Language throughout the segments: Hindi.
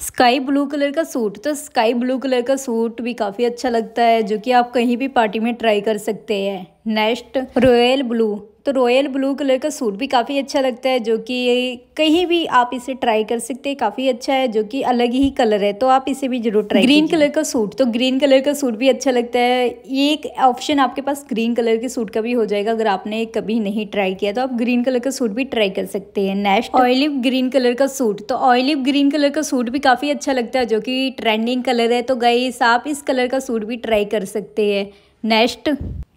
स्काई ब्लू कलर का सूट तो स्काई ब्लू कलर का सूट भी काफ़ी अच्छा लगता है, जो कि आप कहीं भी पार्टी में ट्राई कर सकते हैं। नेक्स्ट रॉयल ब्लू तो रॉयल ब्लू कलर का सूट भी काफ़ी अच्छा लगता है जो कि कहीं भी आप इसे ट्राई कर सकते हैं काफ़ी अच्छा है जो कि अलग ही कलर है तो आप इसे भी ज़रूर ट्राई ग्रीन कलर का सूट तो ग्रीन कलर का सूट भी अच्छा लगता है। ये एक ऑप्शन आपके पास ग्रीन कलर के सूट का भी हो जाएगा अगर आपने कभी नहीं ट्राई किया तो आप ग्रीन कलर का सूट भी ट्राई कर सकते हैं। नेक्स्ट ऑयलिव ग्रीन कलर का सूट तो ऑयलिव ग्रीन कलर का सूट भी काफ़ी अच्छा लगता है जो कि ट्रेंडिंग कलर है तो गई आप इस कलर का सूट भी ट्राई कर सकते हैं। नेक्स्ट,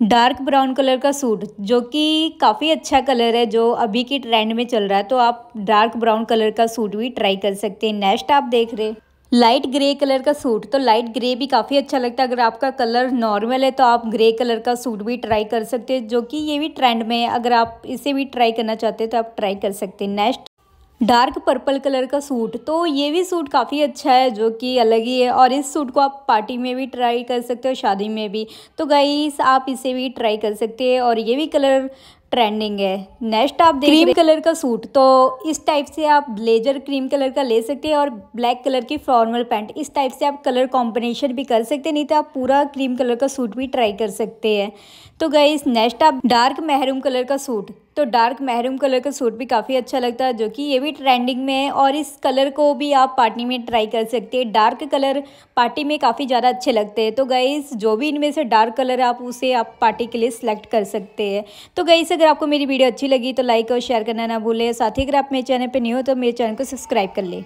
डार्क ब्राउन कलर का सूट, जो कि काफ़ी अच्छा कलर है, जो अभी की ट्रेंड में चल रहा है तो आप डार्क ब्राउन कलर का सूट भी ट्राई कर सकते हैं। नेक्स्ट, आप देख रहे लाइट ग्रे कलर का सूट तो लाइट ग्रे भी काफ़ी अच्छा लगता है। अगर आपका कलर नॉर्मल है तो आप ग्रे कलर का सूट भी ट्राई कर सकते हैं, जो कि ये भी ट्रेंड में है। अगर आप इसे भी ट्राई करना चाहते हैं तो आप ट्राई कर सकते हैं। नेक्स्ट डार्क पर्पल कलर का सूट तो ये भी सूट काफ़ी अच्छा है जो कि अलग ही है। और इस सूट को आप पार्टी में भी ट्राई कर सकते हो शादी में भी। तो गाइस आप इसे भी ट्राई कर सकते हैं और ये भी कलर ट्रेंडिंग है। नेक्स्ट आप देख क्रीम कलर का सूट तो इस टाइप से आप ब्लेजर क्रीम कलर का ले सकते हैं और ब्लैक कलर की फॉर्मल पैंट इस टाइप से आप कलर कॉम्बिनेशन भी कर सकते हैं नहीं तो आप पूरा क्रीम कलर का सूट भी ट्राई कर सकते हैं। तो गई नेक्स्ट आप डार्क महरूम कलर का सूट तो डार्क महरूम कलर का सूट भी काफ़ी अच्छा लगता है, जो कि ये भी ट्रेंडिंग में है और इस कलर को भी आप पार्टी में ट्राई कर सकते हैं। डार्क कलर पार्टी में काफ़ी ज़्यादा अच्छे लगते हैं। तो गाइस जो भी इनमें से डार्क कलर है आप, उसे आप पार्टी के लिए सिलेक्ट कर सकते हैं। तो गाइस अगर आपको मेरी वीडियो अच्छी लगी तो लाइक और शेयर करना ना भूलें। साथ ही अगर आप मेरे चैनल पर नहीं हो तो मेरे चैनल को सब्सक्राइब कर ले।